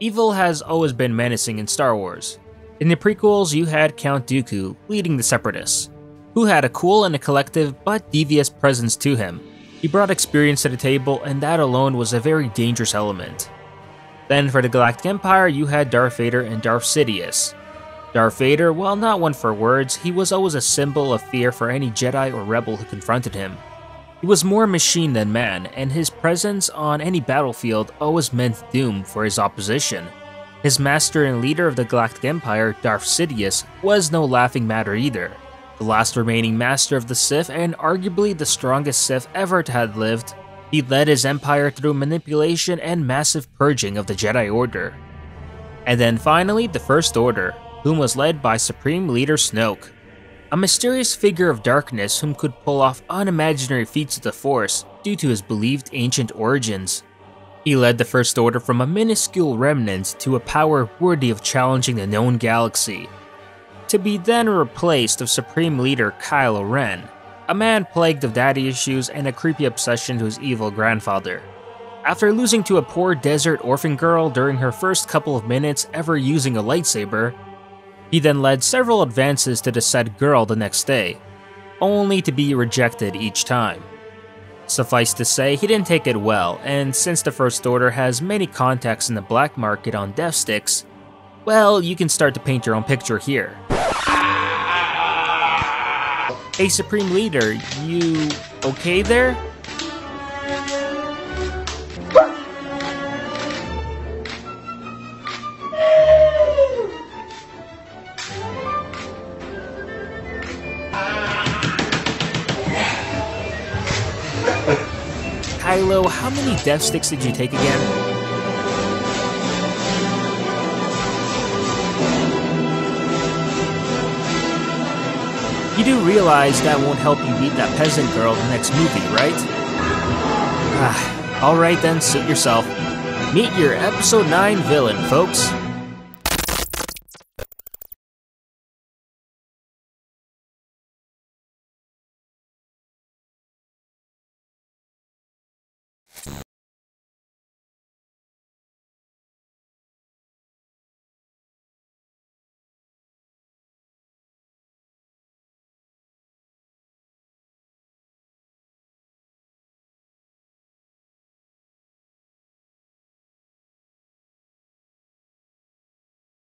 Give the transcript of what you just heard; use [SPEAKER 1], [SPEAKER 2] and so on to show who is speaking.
[SPEAKER 1] Evil has always been menacing in Star Wars. In the prequels, you had Count Dooku leading the Separatists, who had a cool and a collective but devious presence to him. He brought experience to the table, and that alone was a very dangerous element. Then for the Galactic Empire, you had Darth Vader and Darth Sidious. Darth Vader, while not one for words, he was always a symbol of fear for any Jedi or Rebel who confronted him. He was more machine than man, and his presence on any battlefield always meant doom for his opposition. His master and leader of the Galactic Empire, Darth Sidious, was no laughing matter either. The last remaining master of the Sith and arguably the strongest Sith ever to have lived, he led his empire through manipulation and massive purging of the Jedi Order. And then finally, the First Order, whom was led by Supreme Leader Snoke, a mysterious figure of darkness whom could pull off unimaginary feats of the Force due to his believed ancient origins. He led the First Order from a minuscule remnant to a power worthy of challenging the known galaxy, to be then replaced of Supreme Leader Kylo Ren, a man plagued of daddy issues and a creepy obsession to his evil grandfather. After losing to a poor desert orphan girl during her first couple of minutes ever using a lightsaber, he then led several advances to the said girl the next day, only to be rejected each time. Suffice to say, he didn't take it well, and since the First Order has many contacts in the black market on death sticks, well, you can start to paint your own picture here. Hey, Supreme Leader, you okay there? Kylo, how many death sticks did you take again? You do realize that won't help you beat that peasant girl in the next movie, right? Ah, alright then, suit yourself. Meet your episode 9 villain, folks.